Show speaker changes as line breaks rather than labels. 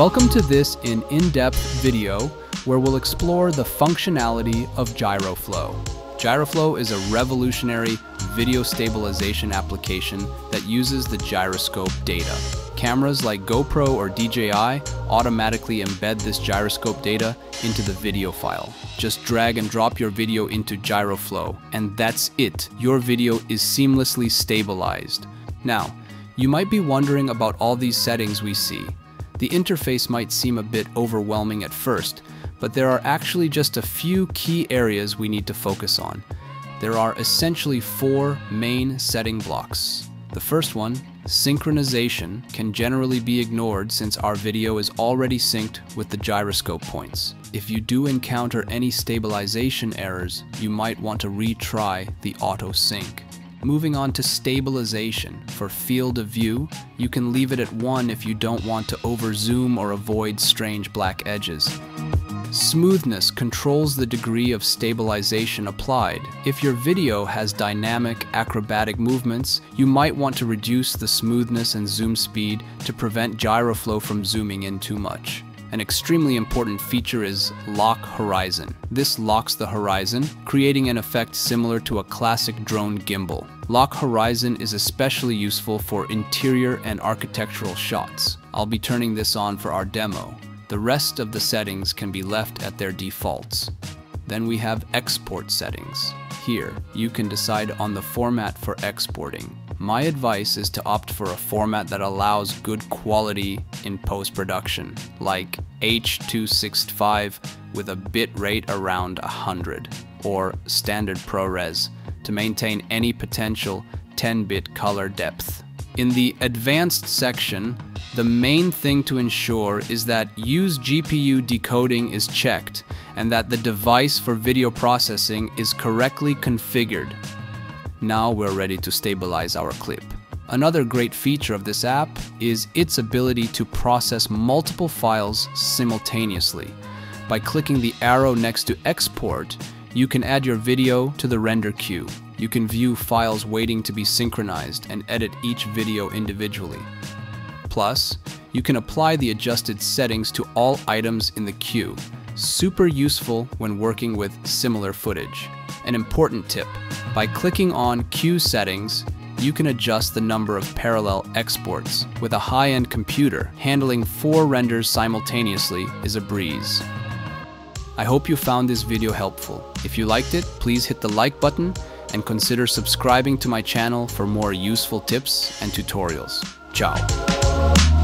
Welcome to this in in-depth video where we'll explore the functionality of GyroFlow. GyroFlow is a revolutionary video stabilization application that uses the gyroscope data. Cameras like GoPro or DJI automatically embed this gyroscope data into the video file. Just drag and drop your video into GyroFlow, and that's it. Your video is seamlessly stabilized. Now, you might be wondering about all these settings we see. The interface might seem a bit overwhelming at first, but there are actually just a few key areas we need to focus on. There are essentially four main setting blocks. The first one, synchronization, can generally be ignored since our video is already synced with the gyroscope points. If you do encounter any stabilization errors, you might want to retry the auto sync. Moving on to stabilization. For field of view, you can leave it at 1 if you don't want to over zoom or avoid strange black edges. Smoothness controls the degree of stabilization applied. If your video has dynamic, acrobatic movements, you might want to reduce the smoothness and zoom speed to prevent gyroflow from zooming in too much. An extremely important feature is Lock Horizon. This locks the horizon, creating an effect similar to a classic drone gimbal. Lock Horizon is especially useful for interior and architectural shots. I'll be turning this on for our demo. The rest of the settings can be left at their defaults. Then we have export settings. Here, you can decide on the format for exporting. My advice is to opt for a format that allows good quality in post-production, like H.265 with a bit rate around 100, or standard ProRes, to maintain any potential 10-bit color depth. In the advanced section, the main thing to ensure is that use GPU decoding is checked and that the device for video processing is correctly configured. Now we're ready to stabilize our clip. Another great feature of this app is its ability to process multiple files simultaneously. By clicking the arrow next to export, you can add your video to the render queue. You can view files waiting to be synchronized and edit each video individually. Plus, you can apply the adjusted settings to all items in the queue. Super useful when working with similar footage. An important tip, by clicking on Queue Settings, you can adjust the number of parallel exports. With a high-end computer, handling four renders simultaneously is a breeze. I hope you found this video helpful. If you liked it, please hit the like button and consider subscribing to my channel for more useful tips and tutorials. Ciao!